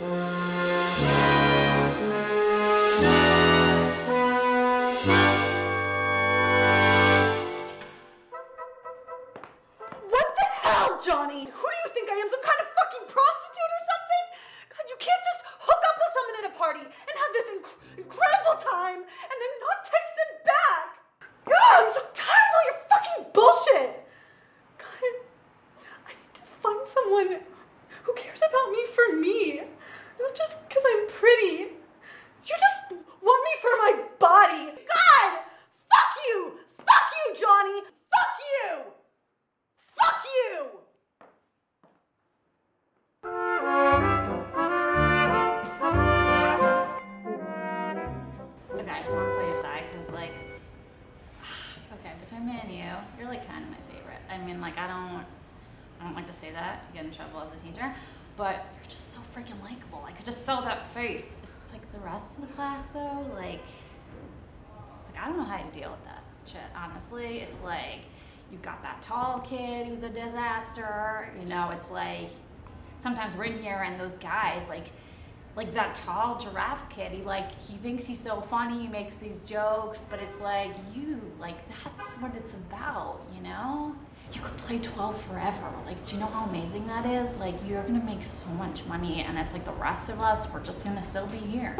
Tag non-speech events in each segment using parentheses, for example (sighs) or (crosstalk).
What the hell, Johnny? Who do you think I am? Some kind of fucking prostitute or something? God, you can't just hook up with someone at a party and have this inc- incredible time and then not text them back. Ugh, I'm so tired of all your fucking bullshit. God, I need to find someone who cares about me for me, not just because I'm pretty. You just want me for my body. God, fuck you, fuck you, Johnny, say that. You get in trouble as a teacher, but you're just so freaking likable. I could just saw that face. It's like the rest of the class, though. Like, it's like I don't know how you deal with that shit. Honestly, it's like you got that tall kid who's a disaster. You know, it's like sometimes we're in here and those guys like like that tall giraffe kid he like he thinks he's so funny he makes these jokes but it's like you like that's what it's about you know you could play 12 forever like do you know how amazing that is like you're gonna make so much money and it's like the rest of us we're just gonna still be here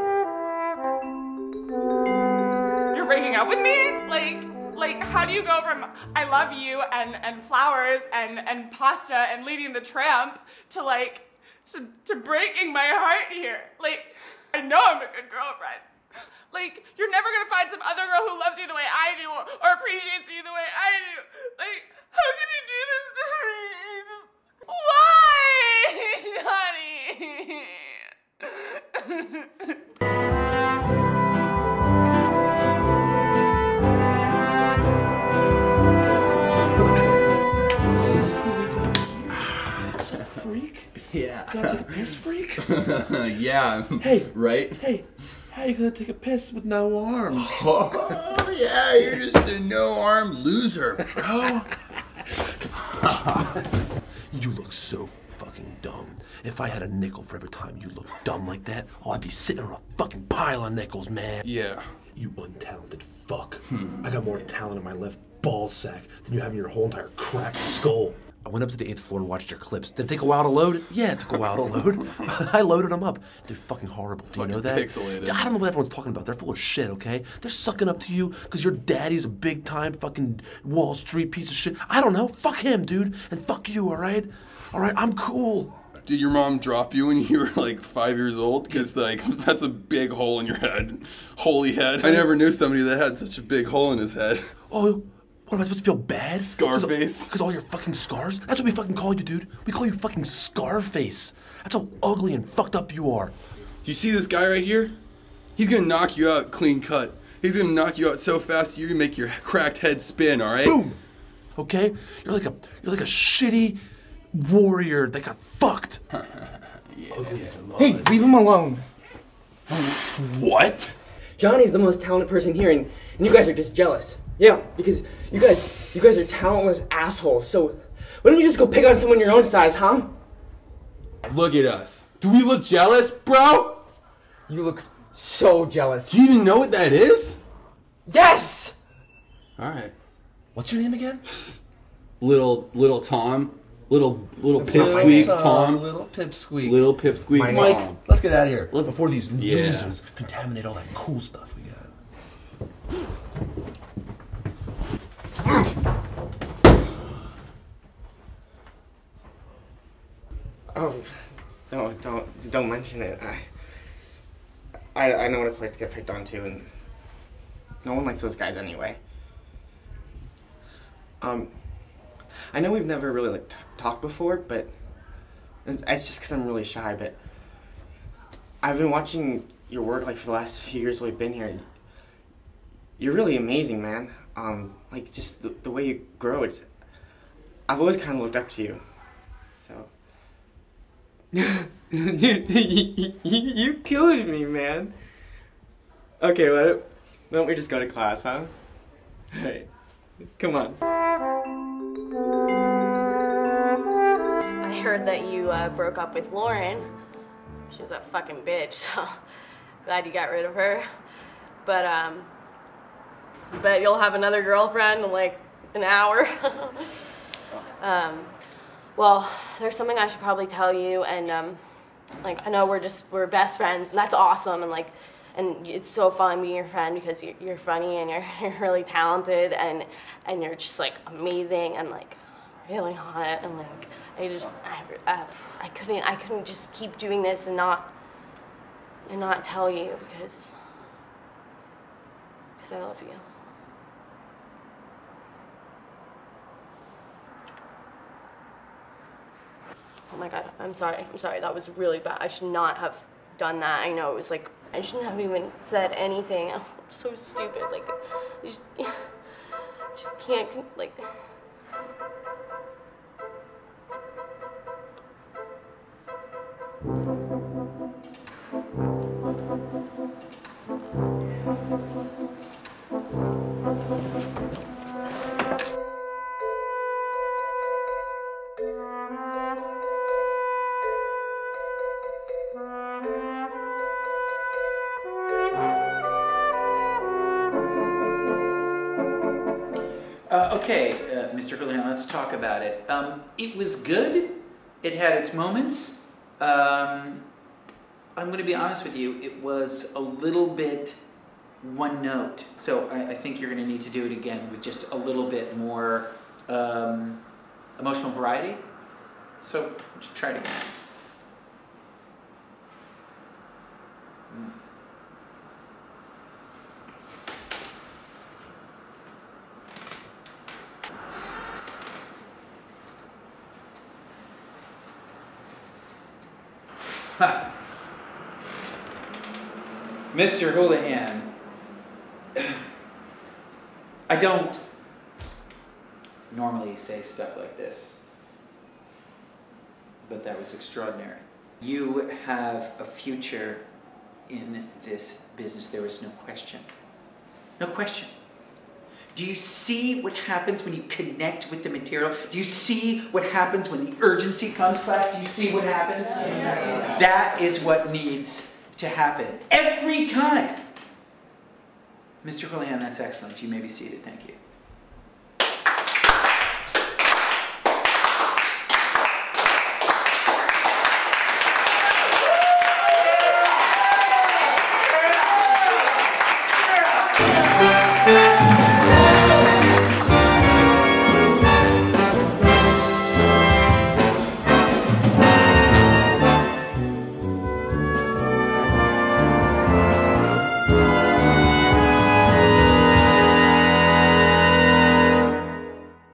You're breaking up with me? Like, like, how do you go from I love you and and flowers and and pasta and Lady and the Tramp to like to to breaking my heart here? Like, I know I'm a good girlfriend. Like, you're never gonna find some other girl who loves you the way I do or, appreciates you the way I do. Like, how can you do this to me? Why, Johnny? What's up, freak? Yeah. Gotta take a piss, freak? (laughs) yeah. Hey. Right? Hey, how you gonna take a piss with no arms? (laughs) Oh, yeah, you're just a no arm loser, bro. (laughs) (laughs) You look so fucking dumb. If I had a nickel for every time you look dumb like that, oh, I'd be sitting on a fucking pile of nickels, man. Yeah. You untalented fuck. I got more talent in my left ball sack than you have in your whole entire cracked skull. I went up to the eighth floor and watched your clips. Did it take a while to load? Yeah, it took a while to load. I loaded them up. They're fucking horrible. Do you know that? pixelated. I don't know what everyone's talking about. They're full of shit, okay? They're sucking up to you because your daddy's a big time fucking Wall Street piece of shit. I don't know. Fuck him, dude. And fuck you, alright? Alright, I'm cool. Did your mom drop you when you were like five years old? Because like that's a big hole in your head, holy head. I never knew somebody that had such a big hole in his head. Oh, what am I supposed to feel bad? Scarface. Because all your fucking scars? That's what we fucking call you, dude. We call you fucking Scarface. That's how ugly and fucked up you are. You see this guy right here? He's gonna knock you out clean cut. He's gonna knock you out so fast you're gonna make your cracked head spin. All right? Boom. Okay? You're like a you're like a shitty warrior that got fucked. (laughs) Ugly as mud. Hey, leave him alone. What? Johnny's the most talented person here, and, and you guys are just jealous. Yeah, because you guys, you guys are talentless assholes. So why don't you just go pick on someone your own size, huh? Look at us. Do we look jealous, bro? You look so jealous. Do you even know what that is? Yes. All right. What's your name again? (sighs) Little little Tom, little little Little pipsqueak Tom, Tom, Little pipsqueak. little pipsqueak My Mike, Tom. let's get out of here. Let's before these Yeah. losers contaminate all that cool stuff we got. Oh, no, don't don't mention it. I, I I know what it's like to get picked on too, and no one likes those guys anyway. Um, I know we've never really like talked before, but it's, it's just because I'm really shy. But I've been watching your work like for the last few years we've been here. You're really amazing, man. Um, like just the, the way you grow, it's. I've always kind of looked up to you, so. You, (laughs) you, you killed me, man. Okay, don't, why don't we just go to class, huh? Alright, come on. I heard that you uh, broke up with Lauren. she was a fucking bitch. (laughs) So glad you got rid of her. But um, bet you'll have another girlfriend in like an hour. (laughs) um, well, there's something I should probably tell you, and um, like I know we're just we're best friends, and that's awesome, and like, and it's so fun being your friend because you're, you're funny and you're, (laughs) you're really talented, and and you're just like amazing and like really hot, and like I just I, I, I couldn't I couldn't just keep doing this and not and not tell you because because I love you. Oh my god, I'm sorry. I'm sorry. That was really bad. I should not have done that. I know it was like I shouldn't have even said anything. (laughs) I'm so stupid. Like, I just, (laughs) just can't like. Uh, okay, uh, Mr. Houlihan, let's talk about it. Um, it was good. It had its moments. Um, I'm going to be honest with you. It was a little bit one note. So I, I think you're going to need to do it again with just a little bit more um, emotional variety. So try it again. Mr. Houlihan, I don't normally say stuff like this, but that was extraordinary. You have a future in this business, there is no question. No question. Do you see what happens when you connect with the material? Do you see what happens when the urgency comes, class? Do you see what happens? That is what needs to happen every time. Mr. Houlihan, that's excellent. You may be seated. Thank you.